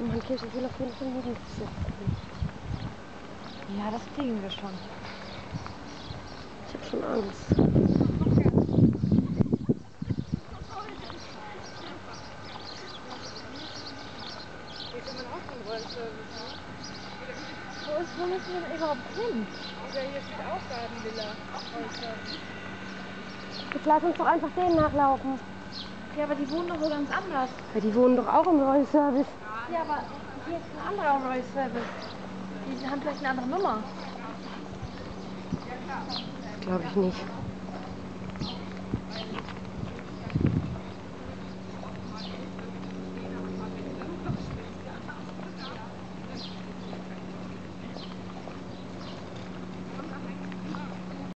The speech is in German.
Kirche. Ich will auf jeden Fall Jugendliche. Ja, das kriegen wir schon. Ich habe schon Angst. Wo, ist, wo müssen wir denn überhaupt hin? Ja, hier steht auch Gartenvilla. Jetzt lass uns doch einfach denen nachlaufen. Ja, aber die wohnen doch so ganz anders. Ja, die wohnen doch auch im Royal Service. Ja, aber hier ist ein anderer Royal Service. Die haben vielleicht eine andere Nummer. Glaube ich nicht.